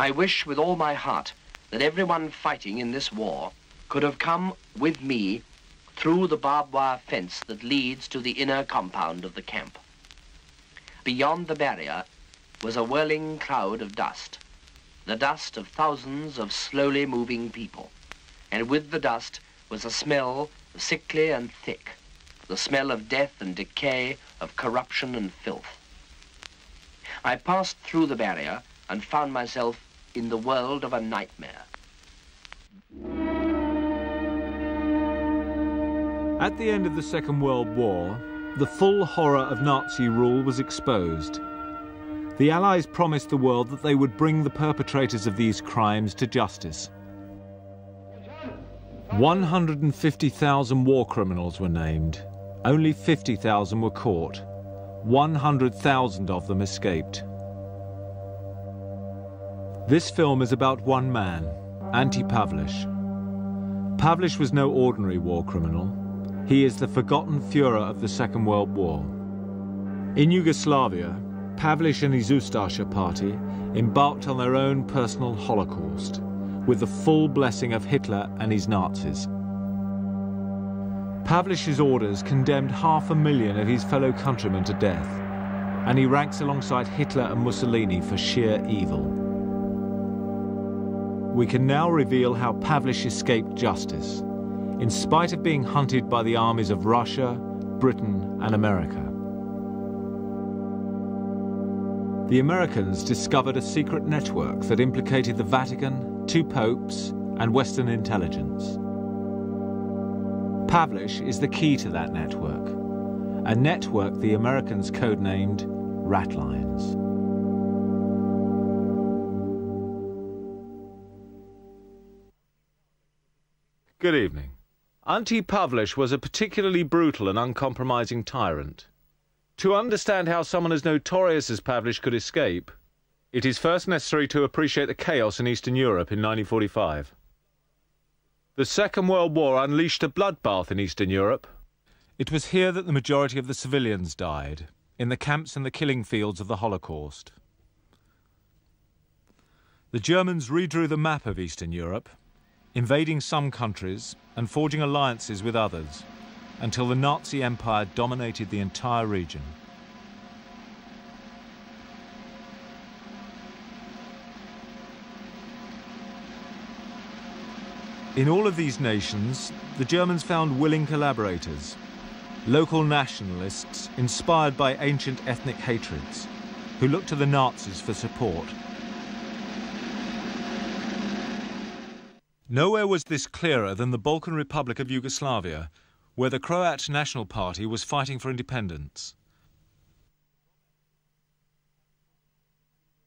I wish with all my heart that everyone fighting in this war could have come with me through the barbed wire fence that leads to the inner compound of the camp. Beyond the barrier was a whirling cloud of dust, the dust of thousands of slowly moving people. And with the dust was a smell sickly and thick, the smell of death and decay, of corruption and filth. I passed through the barrier and found myself in the world of a nightmare. At the end of the Second World War, the full horror of Nazi rule was exposed. The Allies promised the world that they would bring the perpetrators of these crimes to justice. 150,000 war criminals were named. Only 50,000 were caught. 100,000 of them escaped. This film is about one man, Ante Pavelic. Pavelic was no ordinary war criminal. He is the forgotten Führer of the Second World War. In Yugoslavia, Pavelic and his Ustasha party embarked on their own personal Holocaust, with the full blessing of Hitler and his Nazis. Pavelic's orders condemned half a million of his fellow countrymen to death, and he ranks alongside Hitler and Mussolini for sheer evil we can now reveal how Pavelic escaped justice, in spite of being hunted by the armies of Russia, Britain and America. The Americans discovered a secret network that implicated the Vatican, two popes and Western intelligence. Pavelic is the key to that network, a network the Americans codenamed Ratlines. Good evening. Ante Pavelic was a particularly brutal and uncompromising tyrant. To understand how someone as notorious as Pavelic could escape, it is first necessary to appreciate the chaos in Eastern Europe in 1945. The Second World War unleashed a bloodbath in Eastern Europe. It was here that the majority of the civilians died, in the camps and the killing fields of the Holocaust. The Germans redrew the map of Eastern Europe invading some countries and forging alliances with others until the Nazi Empire dominated the entire region. In all of these nations, the Germans found willing collaborators, local nationalists inspired by ancient ethnic hatreds, who looked to the Nazis for support. Nowhere was this clearer than the Balkan Republic of Yugoslavia, where the Croat National Party was fighting for independence.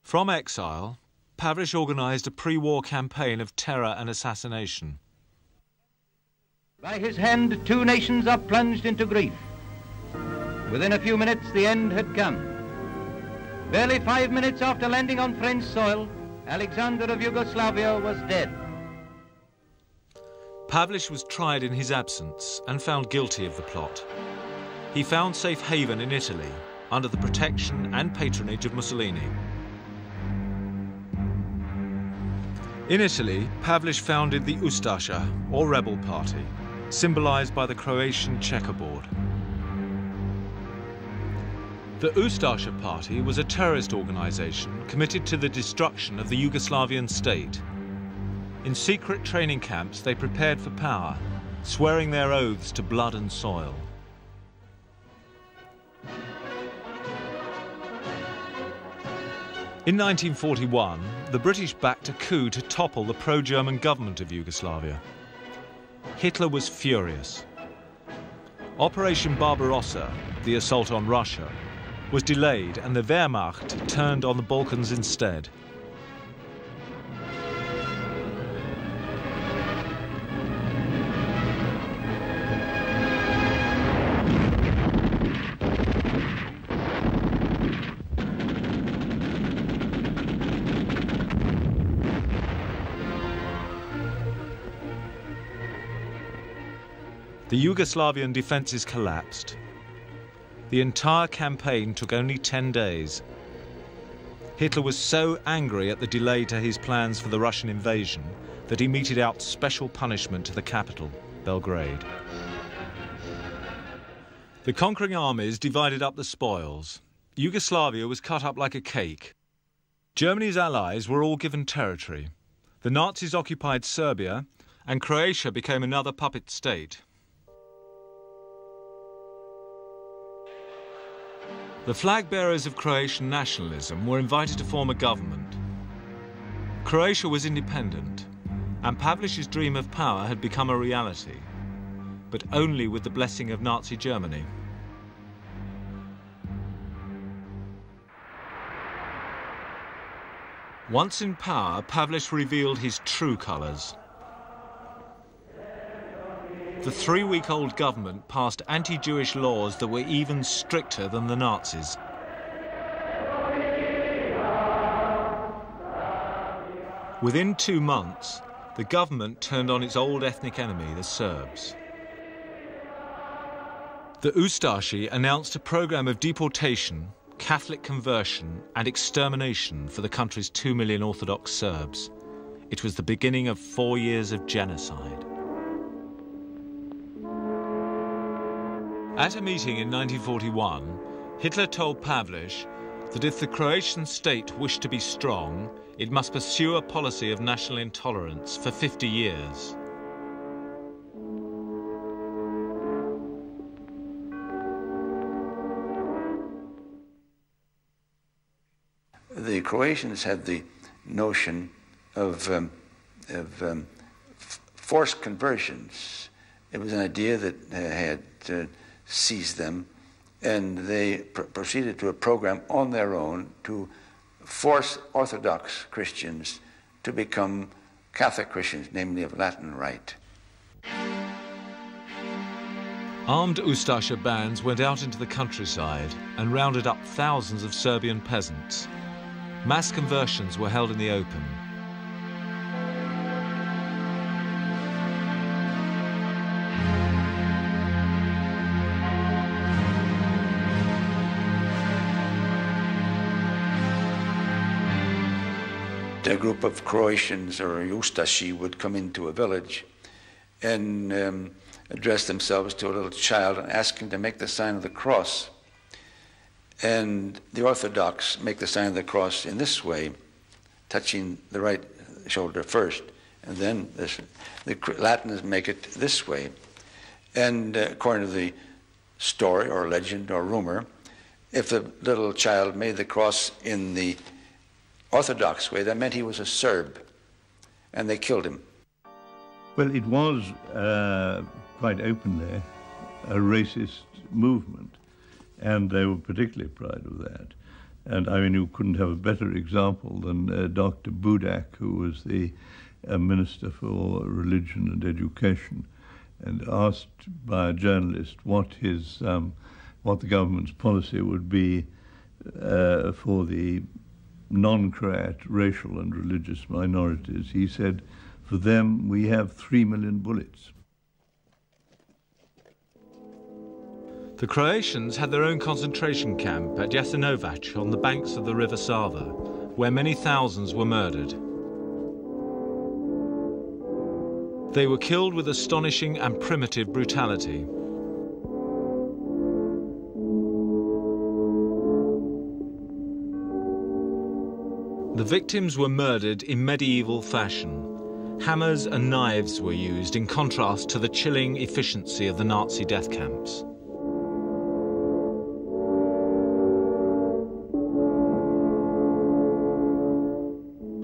From exile, Pavelic organised a pre-war campaign of terror and assassination. By his hand, two nations are plunged into grief. Within a few minutes, the end had come. Barely five minutes after landing on French soil, Alexander of Yugoslavia was dead. Pavelic was tried in his absence and found guilty of the plot. He found safe haven in Italy under the protection and patronage of Mussolini. In Italy, Pavelic founded the Ustasha, or rebel party, symbolized by the Croatian checkerboard. The Ustasha party was a terrorist organization committed to the destruction of the Yugoslavian state in secret training camps, they prepared for power, swearing their oaths to blood and soil. In 1941, the British backed a coup to topple the pro-German government of Yugoslavia. Hitler was furious. Operation Barbarossa, the assault on Russia, was delayed and the Wehrmacht turned on the Balkans instead. The Yugoslavian defences collapsed. The entire campaign took only 10 days. Hitler was so angry at the delay to his plans for the Russian invasion that he meted out special punishment to the capital, Belgrade. The conquering armies divided up the spoils. Yugoslavia was cut up like a cake. Germany's allies were all given territory. The Nazis occupied Serbia, and Croatia became another puppet state. The flag bearers of Croatian nationalism were invited to form a government. Croatia was independent, and Pavelic's dream of power had become a reality, but only with the blessing of Nazi Germany. Once in power, Pavelic revealed his true colours. The three-week-old government passed anti-Jewish laws that were even stricter than the Nazis. Within two months, the government turned on its old ethnic enemy, the Serbs. The Ustashi announced a program of deportation, Catholic conversion and extermination for the country's two million Orthodox Serbs. It was the beginning of four years of genocide. At a meeting in 1941, Hitler told Pavelic that if the Croatian state wished to be strong, it must pursue a policy of national intolerance for 50 years. The Croatians had the notion of, um, of um, forced conversions. It was an idea that uh, had uh, seized them, and they pr proceeded to a program on their own to force Orthodox Christians to become Catholic Christians, namely of Latin rite. Armed Ustasha bands went out into the countryside and rounded up thousands of Serbian peasants. Mass conversions were held in the open. A group of Croatians or Ustashi would come into a village and um, address themselves to a little child and ask him to make the sign of the cross. And the Orthodox make the sign of the cross in this way, touching the right shoulder first, and then this, the Latins make it this way. And uh, according to the story or legend or rumor, if the little child made the cross in the Orthodox way, that meant he was a Serb, and they killed him. Well, it was uh, quite openly a racist movement, and they were particularly proud of that. And I mean, you couldn't have a better example than uh, Dr. Budak, who was the uh, Minister for Religion and Education, and asked by a journalist what his um, what the government's policy would be uh, for the non-Croat racial and religious minorities. He said, for them, we have three million bullets. The Croatians had their own concentration camp at Jasenovac on the banks of the river Sava, where many thousands were murdered. They were killed with astonishing and primitive brutality. Victims were murdered in medieval fashion. Hammers and knives were used in contrast to the chilling efficiency of the Nazi death camps.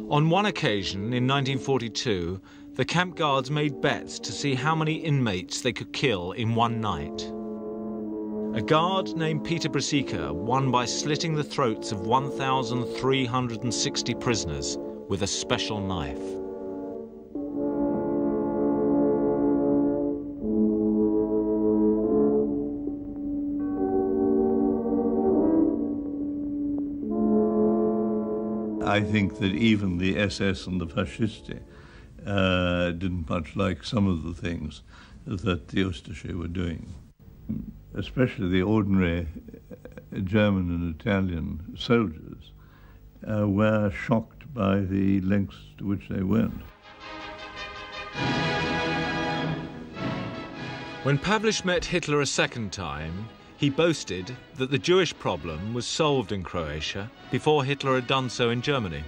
On one occasion in 1942, the camp guards made bets to see how many inmates they could kill in one night. A guard named Peter Brzica won by slitting the throats of 1,360 prisoners with a special knife. I think that even the SS and the Fascisti uh, didn't much like some of the things that the Ustashi were doing especially the ordinary uh, German and Italian soldiers, uh, were shocked by the lengths to which they went. When Pavelic met Hitler a second time, he boasted that the Jewish problem was solved in Croatia before Hitler had done so in Germany.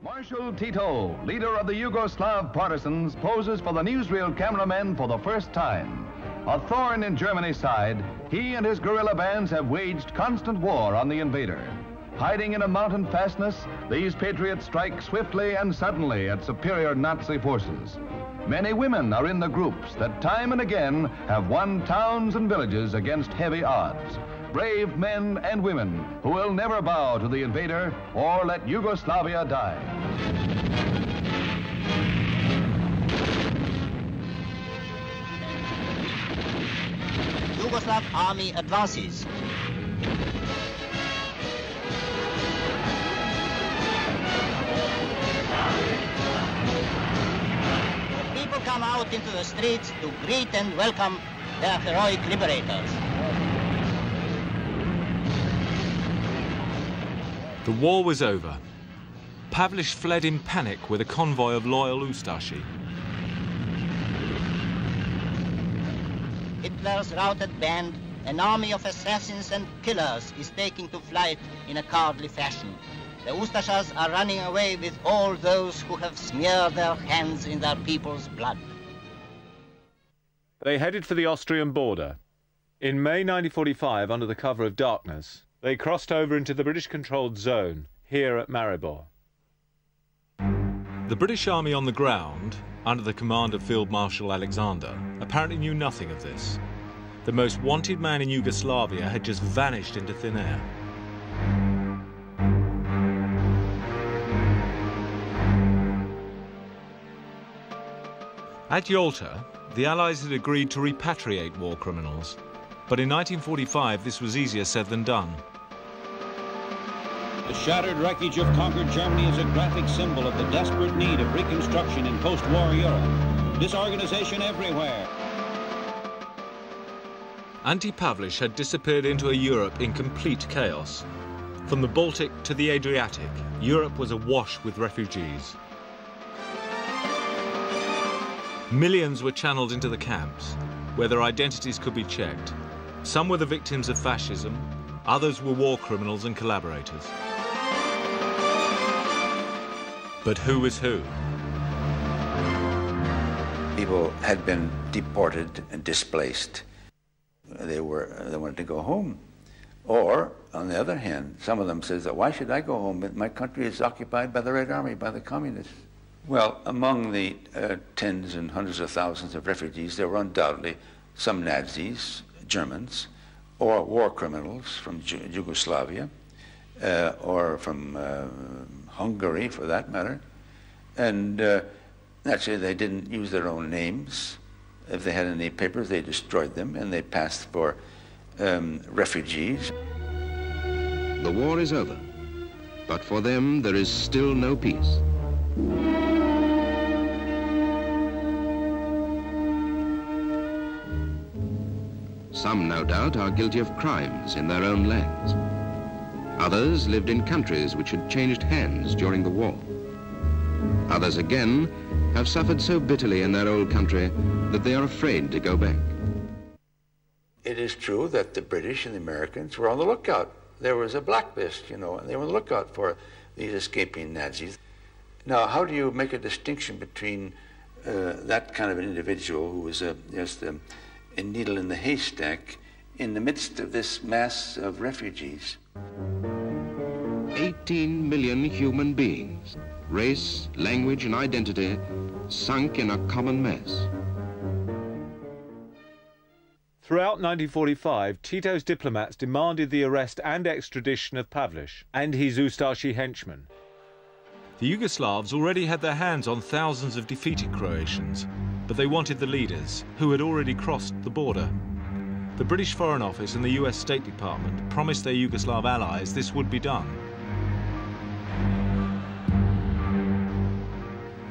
Marshal Tito, leader of the Yugoslav partisans, poses for the newsreel cameramen for the first time. A thorn in Germany's side, he and his guerrilla bands have waged constant war on the invader. Hiding in a mountain fastness, these patriots strike swiftly and suddenly at superior Nazi forces. Many women are in the groups that time and again have won towns and villages against heavy odds. Brave men and women who will never bow to the invader or let Yugoslavia die. Yugoslav army advances. people come out into the streets to greet and welcome their heroic liberators. The war was over. Pavelic fled in panic with a convoy of loyal Ustashi. Hitler's routed band, an army of assassins and killers, is taking to flight in a cowardly fashion. The Ustashas are running away with all those who have smeared their hands in their people's blood. They headed for the Austrian border. In May 1945, under the cover of darkness, they crossed over into the British-controlled zone, here at Maribor. The British army on the ground, under the command of Field Marshal Alexander, apparently knew nothing of this. The most wanted man in Yugoslavia had just vanished into thin air. At Yalta, the Allies had agreed to repatriate war criminals, but in 1945 this was easier said than done. The shattered wreckage of conquered Germany is a graphic symbol of the desperate need of reconstruction in post-war Europe. Disorganization everywhere. Ante Pavelic had disappeared into a Europe in complete chaos. From the Baltic to the Adriatic, Europe was awash with refugees. Millions were channeled into the camps, where their identities could be checked. Some were the victims of fascism, others were war criminals and collaborators. But who was who? People had been deported and displaced. They were they wanted to go home. Or, on the other hand, some of them says that why should I go home? My country is occupied by the Red Army, by the communists. Well, among the uh, tens and hundreds of thousands of refugees, there were undoubtedly some Nazis, Germans, or war criminals from Yugoslavia, uh, or from uh, Hungary, for that matter. And uh, naturally, they didn't use their own names. If they had any papers, they destroyed them, and they passed for um, refugees. The war is over, but for them, there is still no peace. Some, no doubt, are guilty of crimes in their own lands. Others lived in countries which had changed hands during the war. Others again have suffered so bitterly in their old country that they are afraid to go back. It is true that the British and the Americans were on the lookout. There was a blacklist, you know, and they were on the lookout for these escaping Nazis. Now, how do you make a distinction between uh, that kind of an individual who was a, just a, a needle in the haystack in the midst of this mass of refugees. 18 million human beings, race, language, and identity sunk in a common mess. Throughout 1945, Tito's diplomats demanded the arrest and extradition of Pavelic and his Ustashi henchmen. The Yugoslavs already had their hands on thousands of defeated Croatians, but they wanted the leaders, who had already crossed the border. The British Foreign Office and the US State Department promised their Yugoslav allies this would be done.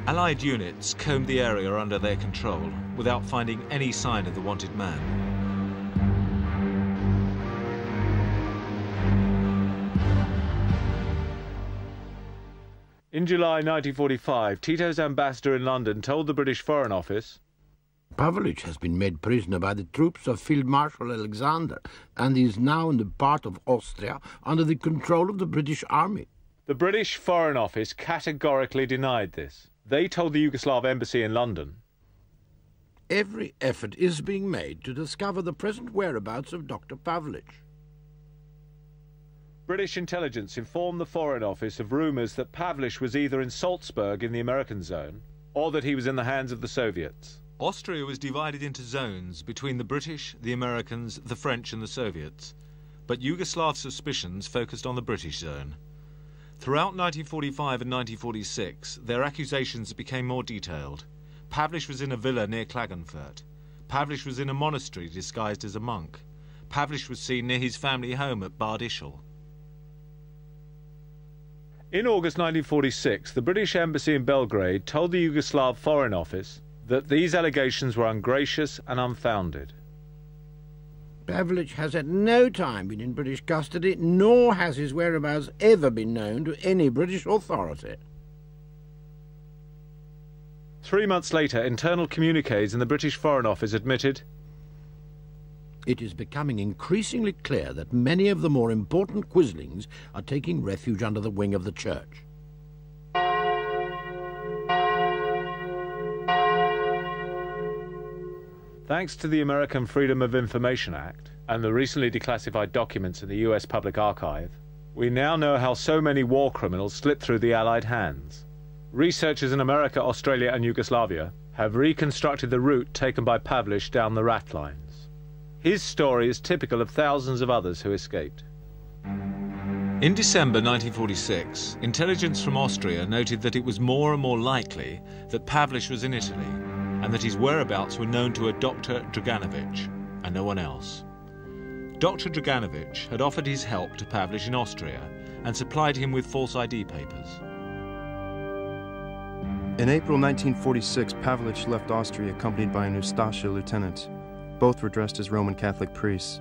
Allied units combed the area under their control without finding any sign of the wanted man. In July 1945, Tito's ambassador in London told the British Foreign Office Pavelic has been made prisoner by the troops of Field Marshal Alexander and is now in the part of Austria under the control of the British Army. The British Foreign Office categorically denied this. They told the Yugoslav embassy in London Every effort is being made to discover the present whereabouts of Dr. Pavelic. British intelligence informed the Foreign Office of rumours that Pavelic was either in Salzburg in the American zone or that he was in the hands of the Soviets. Austria was divided into zones between the British, the Americans, the French, and the Soviets, but Yugoslav suspicions focused on the British zone. Throughout 1945 and 1946, their accusations became more detailed. Pavelic was in a villa near Klagenfurt. Pavelic was in a monastery disguised as a monk. Pavelic was seen near his family home at Bad Ischl. In August 1946, the British Embassy in Belgrade told the Yugoslav Foreign Office that these allegations were ungracious and unfounded. Pavelic has at no time been in British custody, nor has his whereabouts ever been known to any British authority. Three months later, internal communiques in the British Foreign Office admitted It is becoming increasingly clear that many of the more important quislings are taking refuge under the wing of the Church. Thanks to the American Freedom of Information Act and the recently declassified documents in the US Public Archive, we now know how so many war criminals slipped through the Allied hands. Researchers in America, Australia, and Yugoslavia have reconstructed the route taken by Pavelic down the rat lines. His story is typical of thousands of others who escaped. In December 1946, intelligence from Austria noted that it was more and more likely that Pavelic was in Italy and that his whereabouts were known to a Dr. Draganovic and no one else. Dr. Draganovic had offered his help to Pavelic in Austria and supplied him with false ID papers. In April 1946, Pavelic left Austria accompanied by an Ustasha lieutenant. Both were dressed as Roman Catholic priests.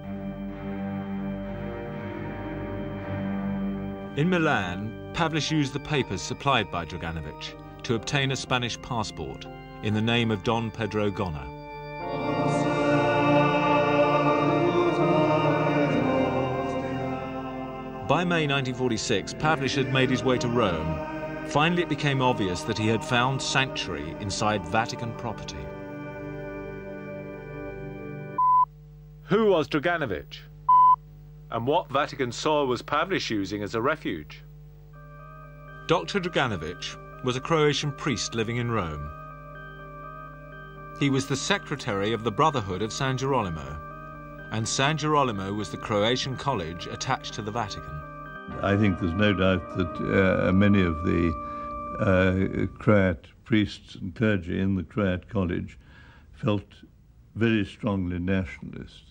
In Milan, Pavelic used the papers supplied by Draganovic to obtain a Spanish passport in the name of Don Pedro Gona. By May 1946, Pavelic had made his way to Rome. Finally, it became obvious that he had found sanctuary inside Vatican property. Who was Draganovic? And what Vatican soil was Pavelic using as a refuge? Dr. Draganovic was a Croatian priest living in Rome. He was the secretary of the Brotherhood of San Girolamo, and San Girolamo was the Croatian college attached to the Vatican. I think there's no doubt that uh, many of the uh, Croat priests and clergy in the Croat college felt very strongly nationalist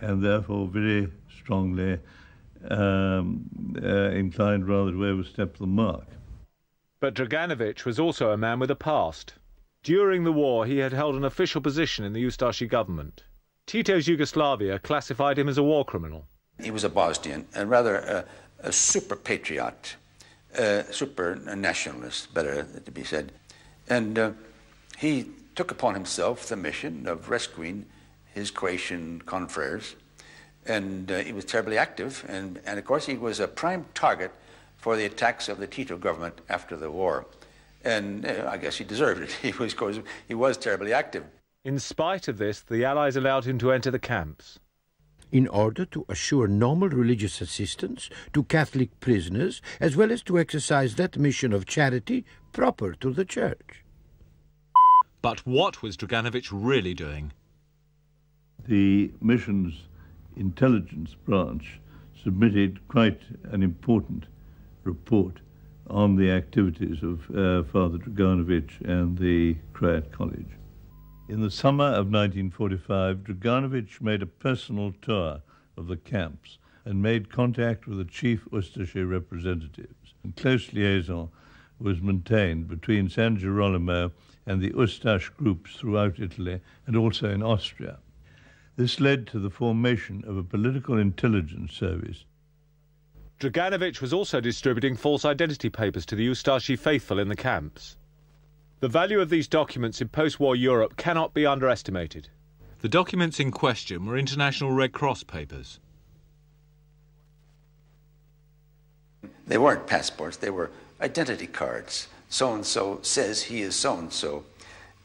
and therefore very strongly um, uh, inclined rather to overstep the mark. But Draganovic was also a man with a past. During the war, he had held an official position in the Ustashi government. Tito's Yugoslavia classified him as a war criminal. He was a Bosnian and rather a, a super patriot, a super nationalist, better to be said. And uh, he took upon himself the mission of rescuing his Croatian confreres. And uh, he was terribly active. And, and of course, he was a prime target for the attacks of the Tito government after the war and uh, I guess he deserved it. He was, course, he was terribly active. In spite of this, the Allies allowed him to enter the camps. In order to assure normal religious assistance to Catholic prisoners, as well as to exercise that mission of charity proper to the Church. But what was Draganovic really doing? The mission's intelligence branch submitted quite an important report on the activities of uh, Father Draganovic and the Croat College. In the summer of 1945, Draganovic made a personal tour of the camps and made contact with the chief Ustashi representatives. Close liaison was maintained between San Girolamo and the Ustash groups throughout Italy and also in Austria. This led to the formation of a political intelligence service Draganovich was also distributing false identity papers to the Ustashi faithful in the camps. The value of these documents in post-war Europe cannot be underestimated. The documents in question were International Red Cross papers. They weren't passports, they were identity cards. So and so says he is so and so.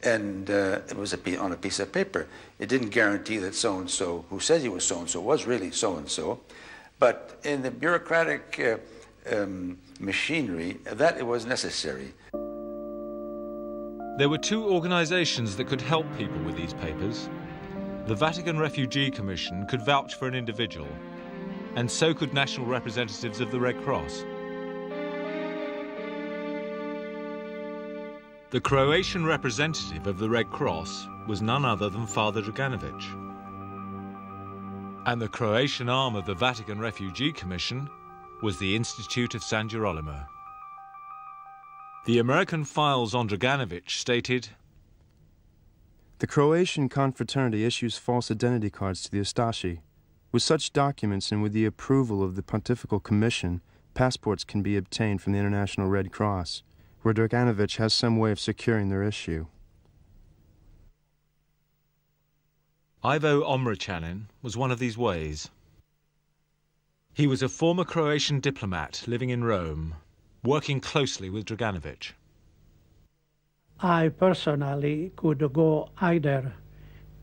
And uh, it was a, on a piece of paper. It didn't guarantee that so and so who says he was so and so was really so and so. But in the bureaucratic uh, um, machinery, that it was necessary. There were two organizations that could help people with these papers. The Vatican Refugee Commission could vouch for an individual, and so could national representatives of the Red Cross. The Croatian representative of the Red Cross was none other than Father Draganovich. And the Croatian arm of the Vatican Refugee Commission was the Institute of San Girolamo. The American files on Draganovich stated The Croatian confraternity issues false identity cards to the Ustashi. With such documents and with the approval of the Pontifical Commission, passports can be obtained from the International Red Cross where Draganovich has some way of securing their issue. Ivo Omrcanin was one of these ways. He was a former Croatian diplomat living in Rome, working closely with Draganovic. I personally could go either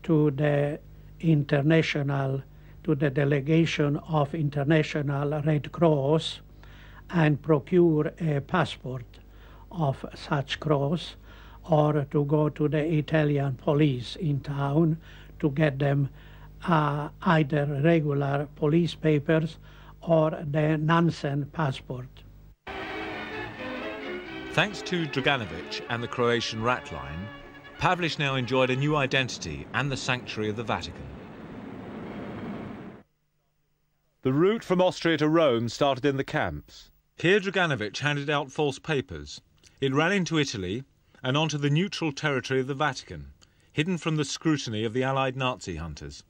to the international, to the delegation of International Red Cross and procure a passport of such cross or to go to the Italian police in town to get them uh, either regular police papers or the Nansen passport. Thanks to Draganovic and the Croatian rat line, Pavelic now enjoyed a new identity and the sanctuary of the Vatican. The route from Austria to Rome started in the camps. Here Draganovic handed out false papers, it ran into Italy and onto the neutral territory of the Vatican, hidden from the scrutiny of the Allied Nazi hunters.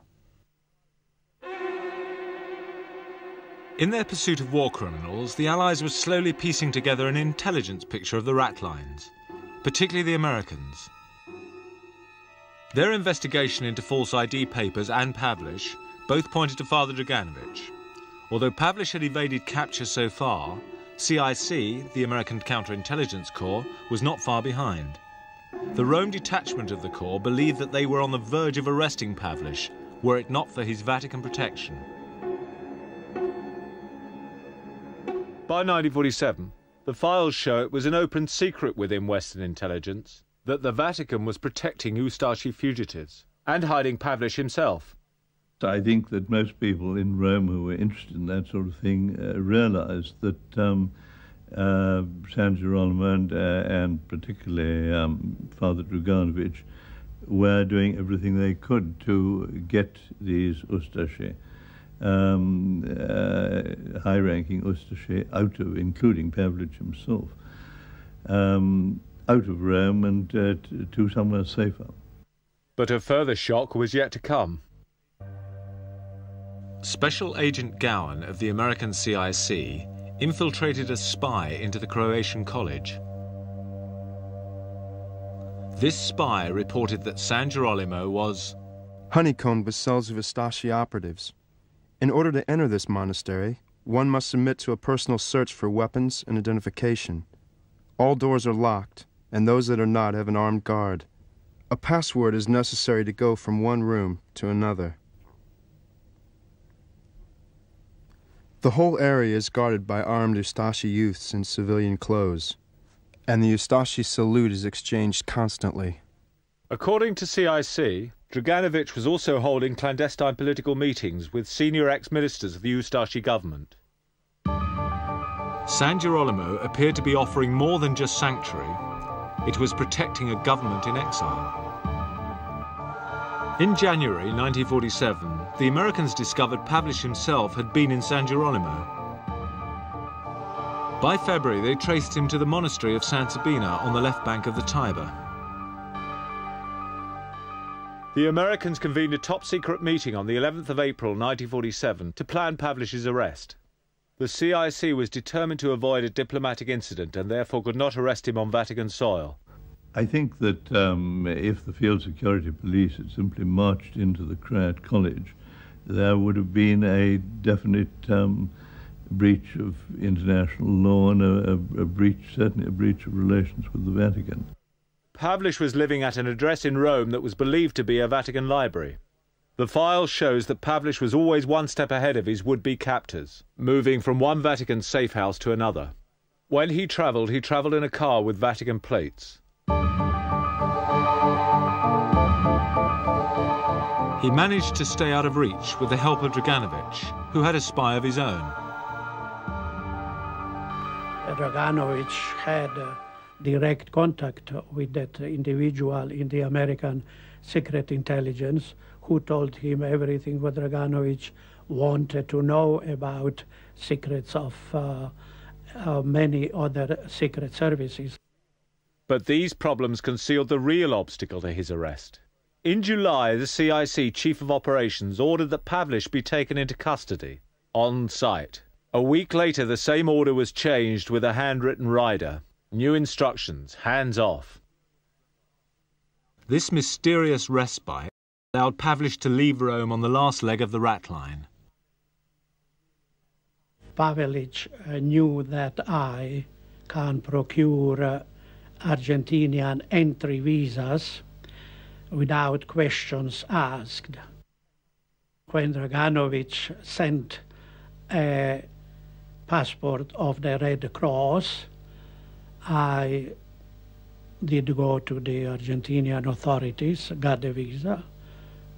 In their pursuit of war criminals, the Allies were slowly piecing together an intelligence picture of the rat lines, particularly the Americans. Their investigation into false ID papers and Pavelic both pointed to Father Draganovich. Although Pavelic had evaded capture so far, CIC, the American Counterintelligence Corps, was not far behind. The Rome detachment of the Corps believed that they were on the verge of arresting Pavelic, were it not for his Vatican protection. By 1947, the files show it was an open secret within Western intelligence that the Vatican was protecting Ustashi fugitives and hiding Pavelic himself. I think that most people in Rome who were interested in that sort of thing uh, realized that um, uh, San Girolamo and, uh, and particularly um, Father Draganovich were doing everything they could to get these Ustashi, um, uh, high-ranking Ustashi, out of, including Pavelic himself, um, out of Rome and uh, to somewhere safer. But a further shock was yet to come. Special Agent Gowen of the American CIC infiltrated as spy into the Croatian college. This spy reported that San Girolamo was honeycombed with cells of Ustashi operatives. In order to enter this monastery, one must submit to a personal search for weapons and identification. All doors are locked, and those that are not have an armed guard. A password is necessary to go from one room to another. The whole area is guarded by armed Ustashi youths in civilian clothes, and the Ustashi salute is exchanged constantly. According to CIC, Draganovich was also holding clandestine political meetings with senior ex-ministers of the Ustashi government. San Girolamo appeared to be offering more than just sanctuary. It was protecting a government in exile. In January 1947, the Americans discovered Pavelic himself had been in San Girolamo. By February, they traced him to the monastery of San Sabina on the left bank of the Tiber. The Americans convened a top-secret meeting on the 11th of April 1947 to plan Pavelic's arrest. The CIC was determined to avoid a diplomatic incident and therefore could not arrest him on Vatican soil. I think that um, if the Field Security Police had simply marched into the Croat College, there would have been a definite um, breach of international law and a, a, a, breach, certainly a breach of relations with the Vatican. Pavelic was living at an address in Rome that was believed to be a Vatican library. The file shows that Pavelic was always one step ahead of his would-be captors, moving from one Vatican safe house to another. When he travelled, he travelled in a car with Vatican plates. He managed to stay out of reach with the help of Draganovich, who had a spy of his own. Draganovich had uh, direct contact with that individual in the American secret intelligence who told him everything what Draganovich wanted to know about secrets of uh, uh, many other secret services. But these problems concealed the real obstacle to his arrest. In July, the CIC Chief of Operations ordered that Pavelic be taken into custody, on site. A week later, the same order was changed with a handwritten rider. New instructions, hands off. This mysterious respite allowed Pavelic to leave Rome on the last leg of the rat line. Pavelic uh, knew that I can procure uh, Argentinian entry visas without questions asked. When Draganovich sent a passport of the Red Cross, I did go to the Argentinian authorities, got the visa,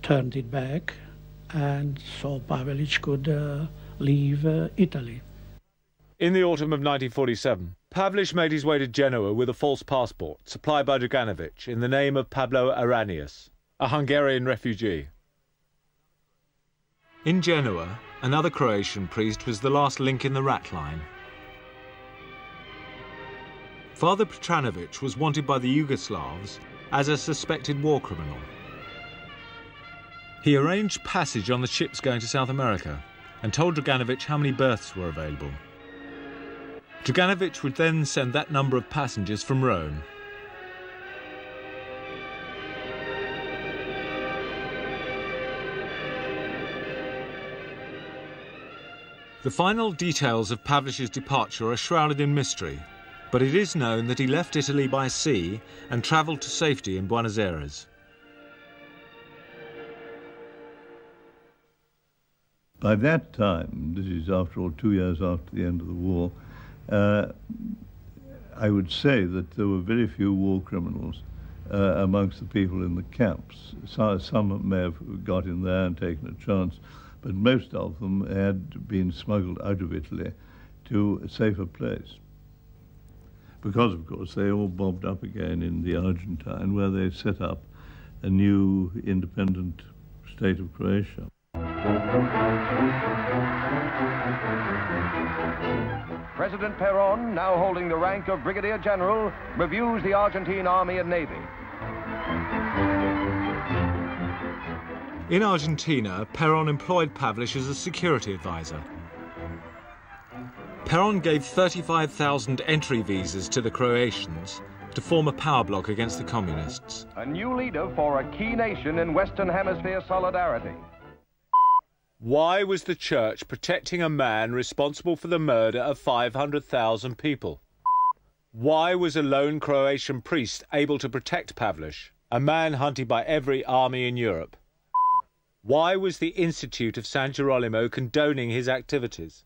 turned it back, and so Pavelic could uh, leave uh, Italy. In the autumn of 1947, Pavelic made his way to Genoa with a false passport supplied by Draganovich in the name of Pablo Aranyos, a Hungarian refugee. In Genoa, another Croatian priest was the last link in the rat line. Father Petranovic was wanted by the Yugoslavs as a suspected war criminal. He arranged passage on the ships going to South America and told Draganovich how many berths were available. Draganovich would then send that number of passengers from Rome. The final details of Pavelic's departure are shrouded in mystery, but it is known that he left Italy by sea and travelled to safety in Buenos Aires. By that time, this is after all two years after the end of the war, uh, I would say that there were very few war criminals uh, amongst the people in the camps. So, some may have got in there and taken a chance, but most of them had been smuggled out of Italy to a safer place. Because, of course, they all bobbed up again in the Argentine, where they set up a new independent state of Croatia. President Peron, now holding the rank of Brigadier General, reviews the Argentine Army and Navy. In Argentina, Peron employed Pavelic as a security advisor. Peron gave 35,000 entry visas to the Croatians to form a power bloc against the communists. A new leader for a key nation in Western Hemisphere solidarity. Why was the church protecting a man responsible for the murder of 500,000 people? Why was a lone Croatian priest able to protect Pavelic, a man hunted by every army in Europe? Why was the Institute of San Girolamo condoning his activities?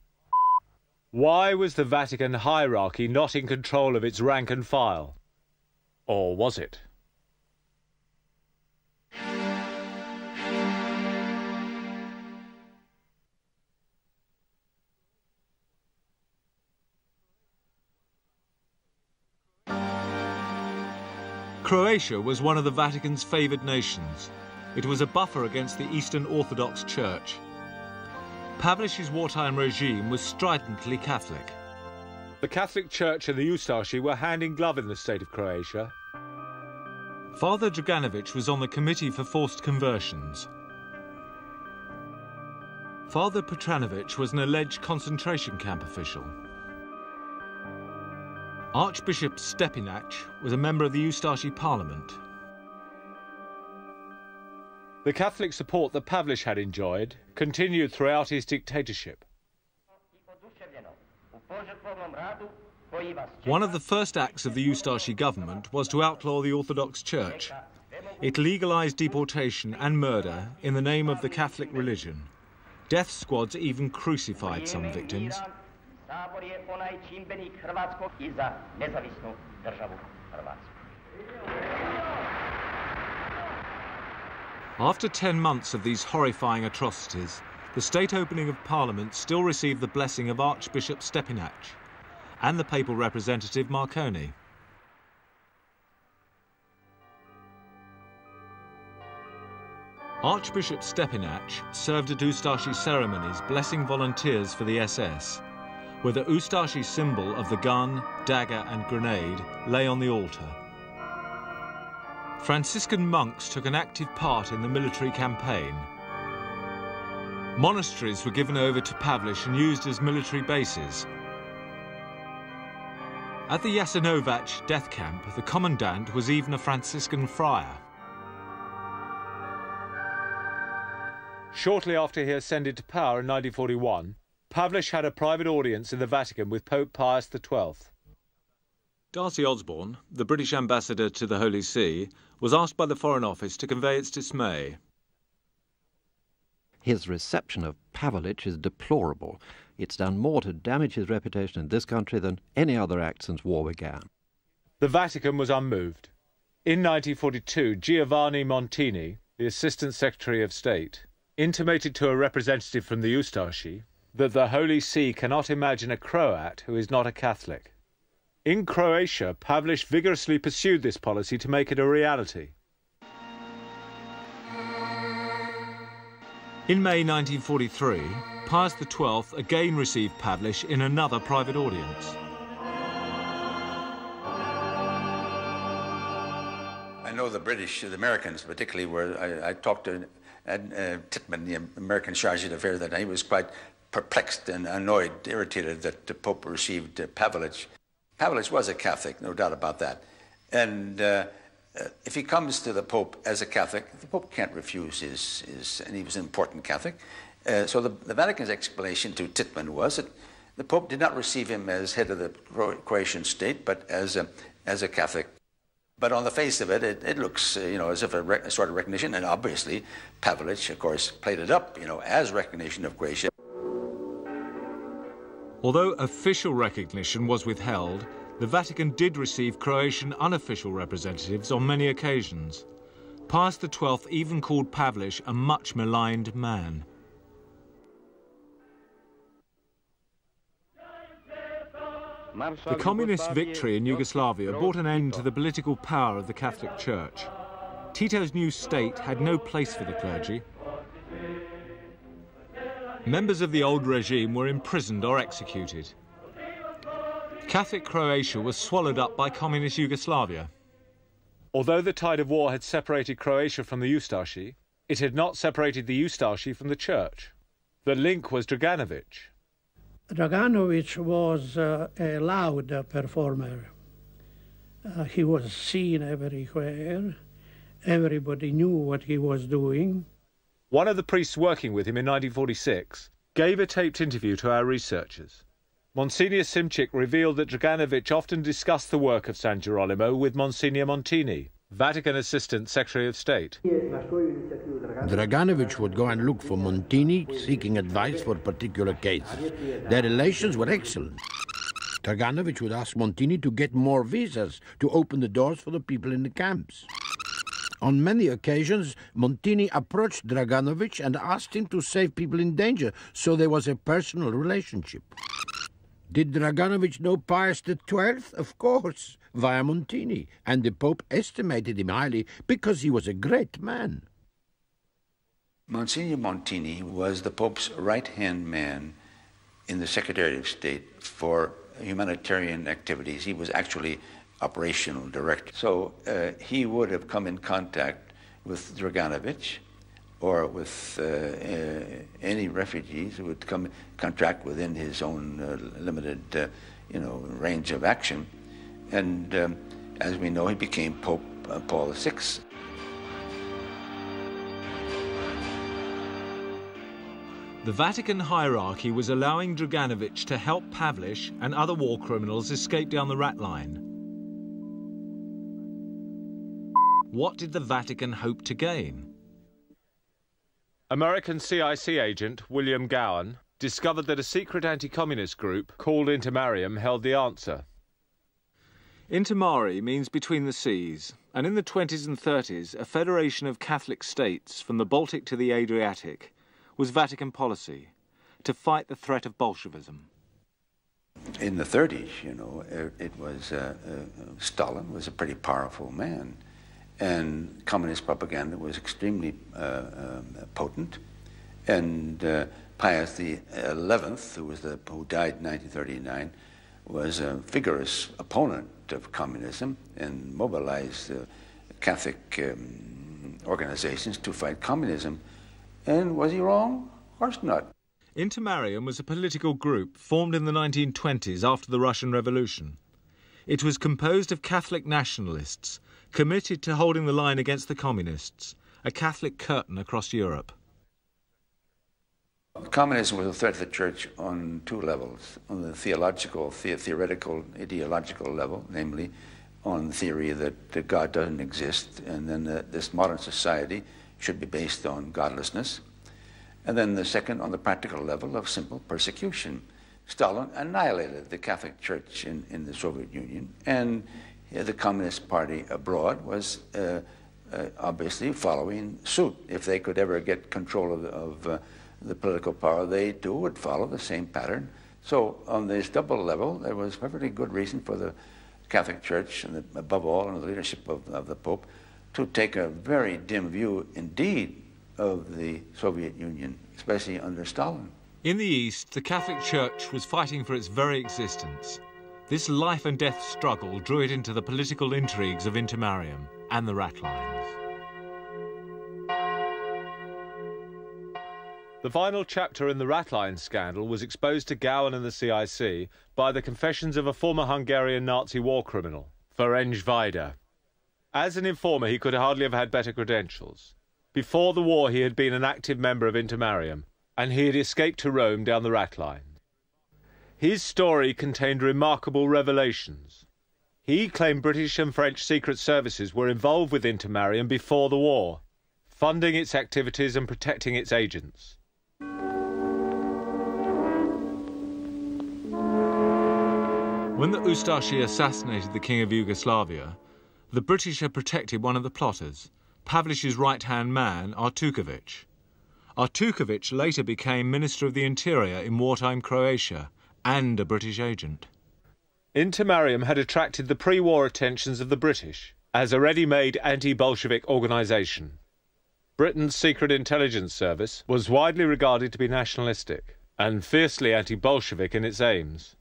Why was the Vatican hierarchy not in control of its rank and file? Or was it? Croatia was one of the Vatican's favoured nations. It was a buffer against the Eastern Orthodox Church. Pavelic's wartime regime was stridently Catholic. The Catholic Church and the Ustashi were hand in glove in the state of Croatia. Father Draganovich was on the Committee for Forced Conversions. Father Petranovic was an alleged concentration camp official. Archbishop Stepinac was a member of the Ustashi Parliament. The Catholic support that Pavelic had enjoyed continued throughout his dictatorship. One of the first acts of the Ustashi government was to outlaw the Orthodox Church. It legalized deportation and murder in the name of the Catholic religion. Death squads even crucified some victims. After 10 months of these horrifying atrocities, the state opening of Parliament still received the blessing of Archbishop Stepinac and the papal representative Marcone. Archbishop Stepinac served at Ustashi ceremonies blessing volunteers for the SS, where the Ustashi symbol of the gun, dagger and grenade lay on the altar. Franciscan monks took an active part in the military campaign. Monasteries were given over to Pavelic and used as military bases. At the Jasenovac death camp, the commandant was even a Franciscan friar. Shortly after he ascended to power in 1941, Pavelic had a private audience in the Vatican with Pope Pius XII. D'Arcy Osborne, the British ambassador to the Holy See, was asked by the Foreign Office to convey its dismay. His reception of Pavelic is deplorable. It's done more to damage his reputation in this country than any other act since war began. The Vatican was unmoved. In 1942, Giovanni Montini, the Assistant Secretary of State, intimated to a representative from the Ustashi that the Holy See cannot imagine a Croat who is not a Catholic. In Croatia, Pavelic vigorously pursued this policy to make it a reality. In May 1943, Pius XII again received Pavelic in another private audience. I know the British, the Americans particularly, were, I, I talked to Ed, uh, Tittmann, the American charge d'affaires, that he was quite perplexed and annoyed, irritated that the Pope received uh. Pavelic was a Catholic, no doubt about that. And uh, uh, if he comes to the Pope as a Catholic, the Pope can't refuse his, his and he was an important Catholic. Uh, so the, the, Vatican's explanation to Tittmann was that the Pope did not receive him as head of the Croatian state, but as a, as a Catholic. But on the face of it, it, it looks, uh, you know, as if a, a, sort of recognition, and obviously Pavelic, of course, played it up, you know, as recognition of Croatia. Although official recognition was withheld, the Vatican did receive Croatian unofficial representatives on many occasions. Pius XII even called Pavelic a much maligned man. The communist victory in Yugoslavia brought an end to the political power of the Catholic Church. Tito's new state had no place for the clergy. Members of the old regime were imprisoned or executed. Catholic Croatia was swallowed up by communist Yugoslavia. Although the tide of war had separated Croatia from the Ustashi, it had not separated the Ustashi from the church. The link was Draganovic. Draganovic was uh, a loud performer. Uh, he was seen everywhere. Everybody knew what he was doing. One of the priests working with him in 1946 gave a taped interview to our researchers. Monsignor Simcic revealed that Draganovic often discussed the work of San Girolamo with Monsignor Montini, Vatican Assistant Secretary of State. Draganovic would go and look for Montini, seeking advice for particular cases. Their relations were excellent. Draganovic would ask Montini to get more visas to open the doors for the people in the camps. On many occasions, Montini approached Draganovic and asked him to save people in danger, so there was a personal relationship. Did Draganovic know Pius XII? Of course, via Montini, and the Pope estimated him highly because he was a great man. Monsignor Montini was the Pope's right-hand man in the Secretary of State for humanitarian activities. He was actually operational director. So uh, he would have come in contact with Draganovic or with uh, uh, any refugees who would come contract within his own uh, limited, uh, you know, range of action. And um, as we know, he became Pope uh, Paul VI. The Vatican hierarchy was allowing Draganovic to help Pavelic and other war criminals escape down the rat line. What did the Vatican hope to gain? American CIC agent William Gowen discovered that a secret anti-communist group called Intermarium held the answer. Intermari means between the seas, and in the 20s and 30s, a federation of Catholic states from the Baltic to the Adriatic was Vatican policy to fight the threat of Bolshevism. In the 30s, you know, it, it was uh, uh, Stalin was a pretty powerful man and communist propaganda was extremely uh, um, potent. And uh, Pius XI, who was the who died in 1939, was a vigorous opponent of communism and mobilized uh, Catholic um, organizations to fight communism. And was he wrong? Of course not. Intermarium was a political group formed in the 1920s after the Russian Revolution. It was composed of Catholic nationalists committed to holding the line against the communists, a Catholic curtain across Europe. Communism was a threat to the church on two levels on the theological, the theoretical, ideological level, namely on the theory that, God doesn't exist, and then uh, this modern society should be based on godlessness. And then the second, on the practical level of simple persecution. Stalin annihilated the Catholic Church in, in the Soviet Union, and the Communist Party abroad was uh, uh, obviously following suit. If they could ever get control of, the, of uh, the political power, they too would follow the same pattern. So on this double level, there was perfectly good reason for the Catholic Church, and the, above all, under the leadership of, of the Pope, to take a very dim view indeed of the Soviet Union, especially under Stalin. In the East, the Catholic Church was fighting for its very existence. This life and death struggle drew it into the political intrigues of Intermarium and the Ratlines. The final chapter in the Ratline scandal was exposed to Gowen and the CIC by the confessions of a former Hungarian Nazi war criminal, Ferenc Vajda. As an informer, he could hardly have had better credentials. Before the war, he had been an active member of Intermarium, and he had escaped to Rome down the Ratline. His story contained remarkable revelations. He claimed British and French secret services were involved with Intermarium before the war, funding its activities and protecting its agents. When the Ustashi assassinated the King of Yugoslavia, the British had protected one of the plotters, Pavelic's right-hand man, Artukovic. Artukovic later became Minister of the Interior in wartime Croatia and a British agent. Intermarium had attracted the pre-war attentions of the British as a ready-made anti-Bolshevik organisation. Britain's secret intelligence service was widely regarded to be nationalistic and fiercely anti-Bolshevik in its aims.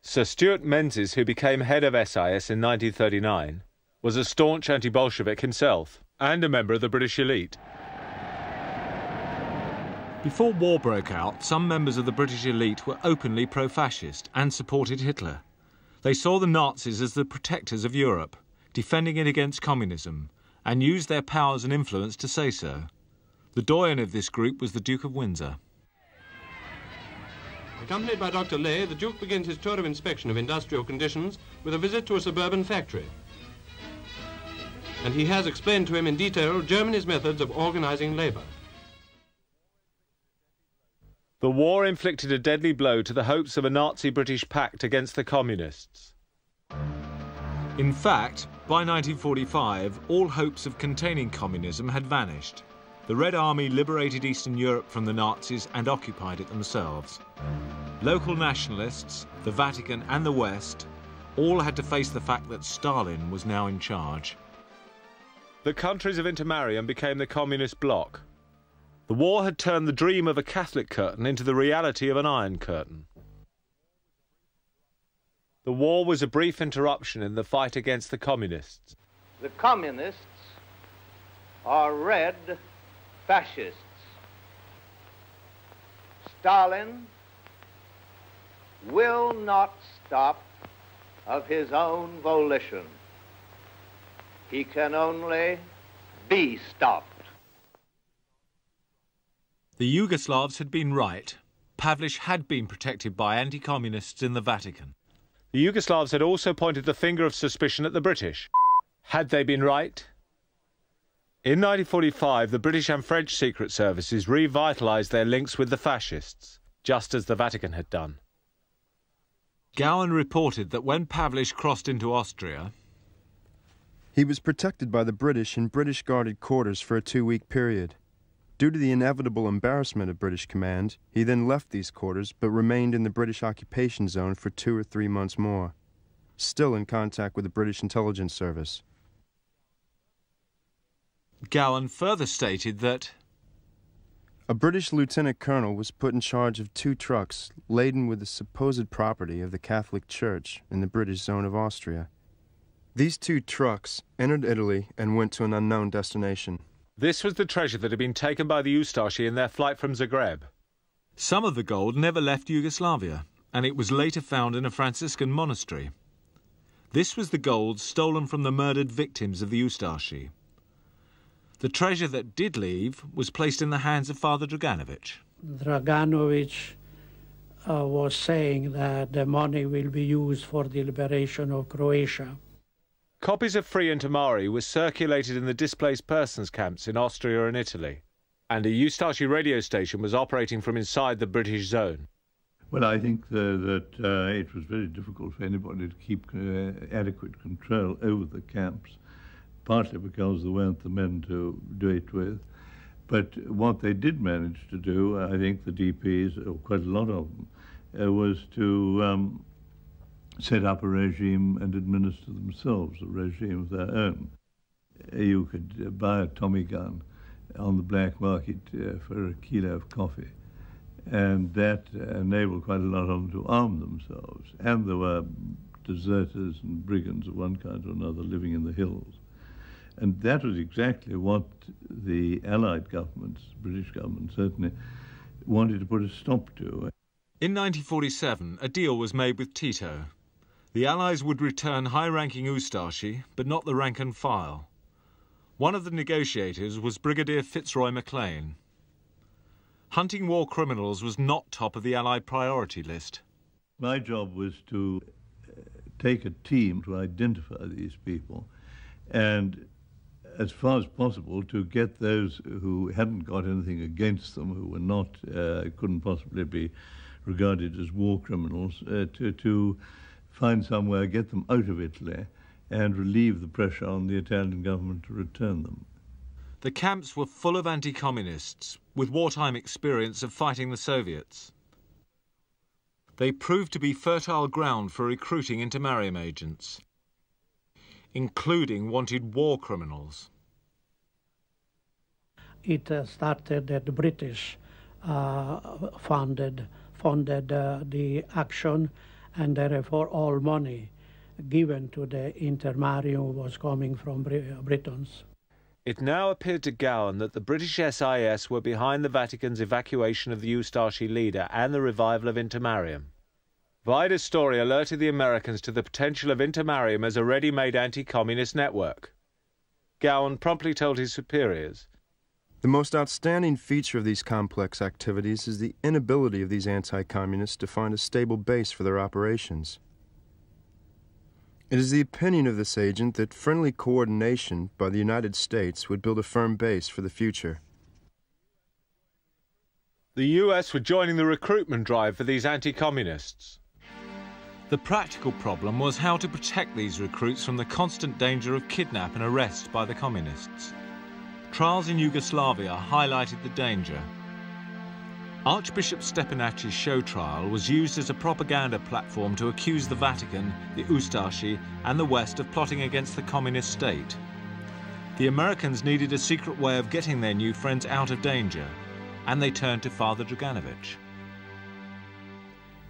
Sir Stuart Menzies, who became head of SIS in 1939, was a staunch anti-Bolshevik himself and a member of the British elite. Before war broke out, some members of the British elite were openly pro-fascist and supported Hitler. They saw the Nazis as the protectors of Europe, defending it against communism, and used their powers and influence to say so. The doyen of this group was the Duke of Windsor. Accompanied by Dr. Ley, the Duke begins his tour of inspection of industrial conditions with a visit to a suburban factory. And he has explained to him in detail Germany's methods of organizing labor. The war inflicted a deadly blow to the hopes of a Nazi-British pact against the Communists. In fact, by 1945, all hopes of containing communism had vanished. The Red Army liberated Eastern Europe from the Nazis and occupied it themselves. Local nationalists, the Vatican and the West all had to face the fact that Stalin was now in charge. The countries of Intermarium became the communist bloc, the war had turned the dream of a Catholic curtain into the reality of an Iron Curtain. The war was a brief interruption in the fight against the communists. The communists are red fascists. Stalin will not stop of his own volition. He can only be stopped. The Yugoslavs had been right. Pavelic had been protected by anti communists in the Vatican. The Yugoslavs had also pointed the finger of suspicion at the British. Had they been right? In 1945, the British and French secret services revitalised their links with the fascists, just as the Vatican had done. Gowen reported that when Pavelic crossed into Austria, he was protected by the British in British guarded quarters for a two week period. Due to the inevitable embarrassment of British command, he then left these quarters but remained in the British occupation zone for two or three months more, still in contact with the British intelligence service. Gowen further stated that a British lieutenant colonel was put in charge of two trucks laden with the supposed property of the Catholic Church in the British zone of Austria. These two trucks entered Italy and went to an unknown destination. This was the treasure that had been taken by the Ustashi in their flight from Zagreb. Some of the gold never left Yugoslavia, and it was later found in a Franciscan monastery. This was the gold stolen from the murdered victims of the Ustashi. The treasure that did leave was placed in the hands of Father Draganovic. Draganovic uh, was saying that the money will be used for the liberation of Croatia. Copies of Free and Tamari were circulated in the displaced persons camps in Austria and Italy, and a Ustashi radio station was operating from inside the British zone. Well, I think that uh, it was very difficult for anybody to keep uh, adequate control over the camps, partly because there weren't the men to do it with. But what they did manage to do, I think the DPs, or quite a lot of them, uh, was to um, set up a regime and administer themselves a regime of their own. You could uh, buy a Tommy gun on the black market uh, for a kilo of coffee, and that enabled quite a lot of them to arm themselves. And there were deserters and brigands of one kind or another living in the hills. And that was exactly what the Allied governments, British government certainly, wanted to put a stop to. In 1947, a deal was made with Tito, the Allies would return high-ranking Ustashi, but not the rank and file. One of the negotiators was Brigadier Fitzroy MacLean. Hunting war criminals was not top of the Allied priority list. My job was to uh, take a team to identify these people and as far as possible to get those who hadn't got anything against them, who were not, uh, couldn't possibly be regarded as war criminals, uh, to, to find somewhere, get them out of Italy, and relieve the pressure on the Italian government to return them. The camps were full of anti communists with wartime experience of fighting the Soviets. They proved to be fertile ground for recruiting Intermarium agents, including wanted war criminals. It uh, started that the British uh, funded, funded uh, the action and therefore all money given to the intermarium was coming from uh, Britons. It now appeared to Gowen that the British SIS were behind the Vatican's evacuation of the Ustashi leader and the revival of intermarium. Vajda's story alerted the Americans to the potential of intermarium as a ready-made anti-communist network. Gowen promptly told his superiors the most outstanding feature of these complex activities is the inability of these anti-communists to find a stable base for their operations. It is the opinion of this agent that friendly coordination by the United States would build a firm base for the future. The US were joining the recruitment drive for these anti-communists. The practical problem was how to protect these recruits from the constant danger of kidnap and arrest by the communists. Trials in Yugoslavia highlighted the danger. Archbishop Stepinac's show trial was used as a propaganda platform to accuse the Vatican, the Ustashi, and the West of plotting against the communist state. The Americans needed a secret way of getting their new friends out of danger, and they turned to Father Draganovic.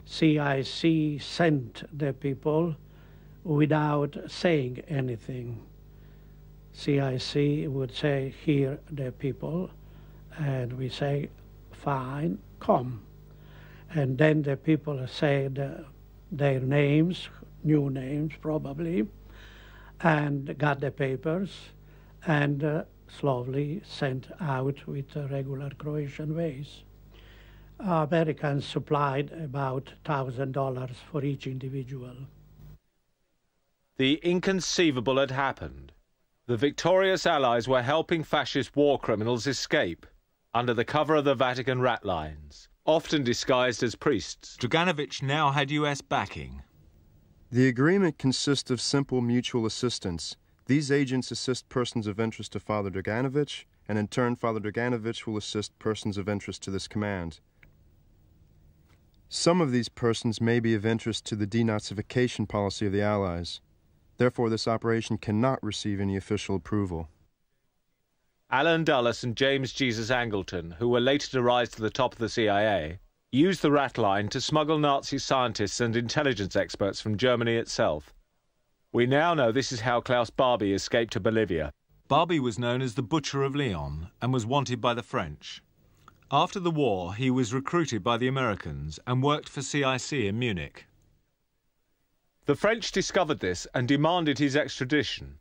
CIC sent the people without saying anything. CIC would say, here the people, And we say, fine, come. And then the people said uh, their names, new names probably, and got the papers and uh, slowly sent out with regular Croatian ways. Americans supplied about $1,000 for each individual. The inconceivable had happened. The victorious Allies were helping fascist war criminals escape under the cover of the Vatican rat lines, often disguised as priests. Draganovic now had US backing. The agreement consists of simple mutual assistance. These agents assist persons of interest to Father Draganovic, and in turn, Father Draganovic will assist persons of interest to this command. Some of these persons may be of interest to the denazification policy of the Allies. Therefore, this operation cannot receive any official approval. Allen Dulles and James Jesus Angleton, who were later to rise to the top of the CIA, used the rat line to smuggle Nazi scientists and intelligence experts from Germany itself. We now know this is how Klaus Barbie escaped to Bolivia. Barbie was known as the Butcher of Lyon and was wanted by the French. After the war, he was recruited by the Americans and worked for CIC in Munich. The French discovered this and demanded his extradition.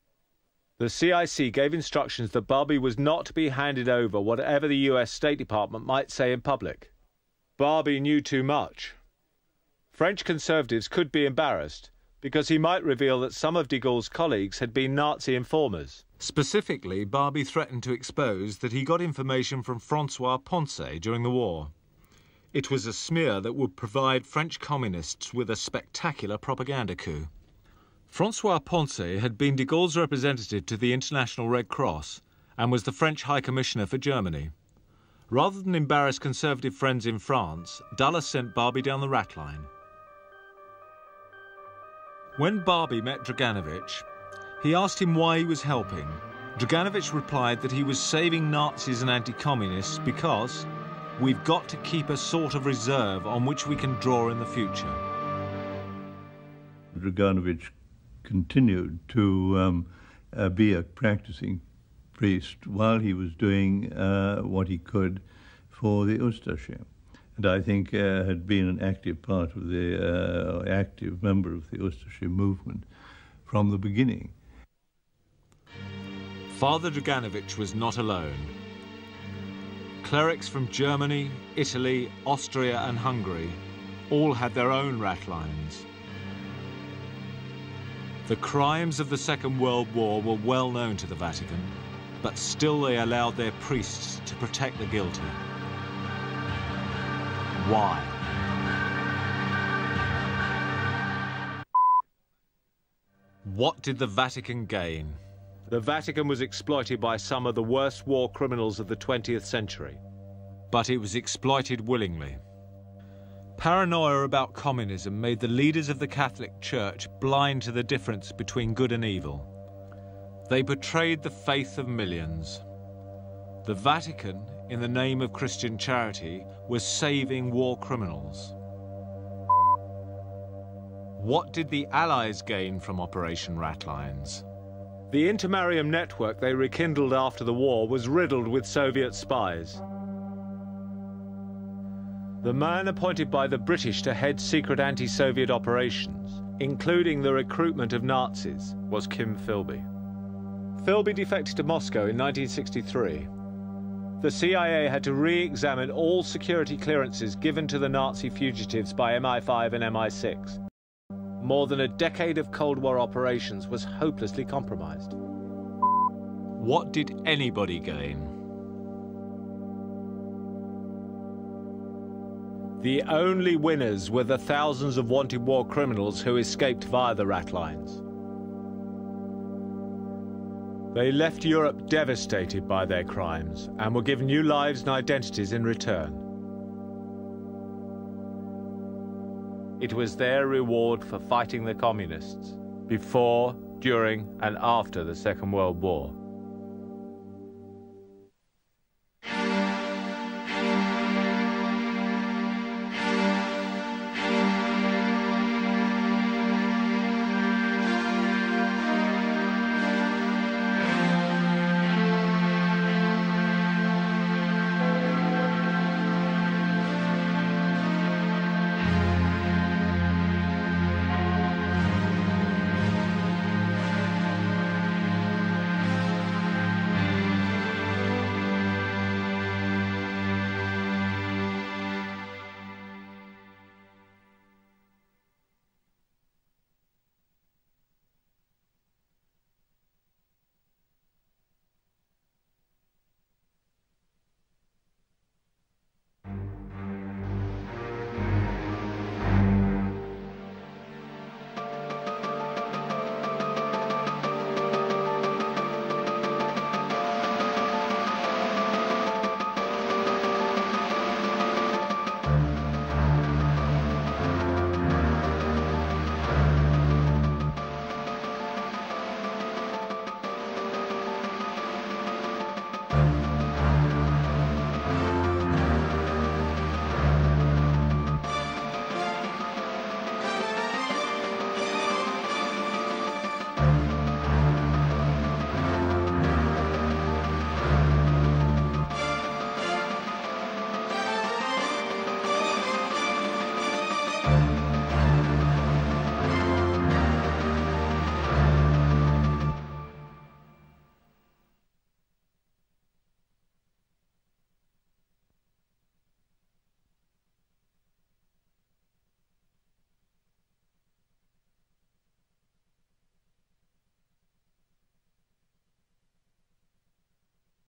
The CIC gave instructions that Barbie was not to be handed over whatever the US State Department might say in public. Barbie knew too much. French conservatives could be embarrassed because he might reveal that some of de Gaulle's colleagues had been Nazi informers. Specifically, Barbie threatened to expose that he got information from Francois Poncet during the war. It was a smear that would provide French communists with a spectacular propaganda coup. Francois Poncet had been de Gaulle's representative to the International Red Cross and was the French High Commissioner for Germany. Rather than embarrass conservative friends in France, Dulles sent Barbie down the rat line. When Barbie met Draganovic, he asked him why he was helping. Draganovic replied that he was saving Nazis and anti-communists because we've got to keep a sort of reserve on which we can draw in the future. Draganovic continued to um, uh, be a practicing priest while he was doing uh, what he could for the Ustascha. And I think uh, had been an active part of the, uh, active member of the Ustascha movement from the beginning. Father Draganovic was not alone. Clerics from Germany, Italy, Austria and Hungary all had their own ratlines. The crimes of the Second World War were well known to the Vatican, but still they allowed their priests to protect the guilty. Why? What did the Vatican gain? The Vatican was exploited by some of the worst war criminals of the 20th century. But it was exploited willingly. Paranoia about communism made the leaders of the Catholic Church blind to the difference between good and evil. They betrayed the faith of millions. The Vatican, in the name of Christian charity, was saving war criminals. What did the Allies gain from Operation Ratlines? The Intermarium network they rekindled after the war was riddled with Soviet spies. The man appointed by the British to head secret anti-Soviet operations, including the recruitment of Nazis, was Kim Philby. Philby defected to Moscow in 1963. The CIA had to re-examine all security clearances given to the Nazi fugitives by MI5 and MI6 more than a decade of Cold War operations was hopelessly compromised. What did anybody gain? The only winners were the thousands of wanted war criminals who escaped via the rat lines. They left Europe devastated by their crimes and were given new lives and identities in return. It was their reward for fighting the communists before, during, and after the Second World War.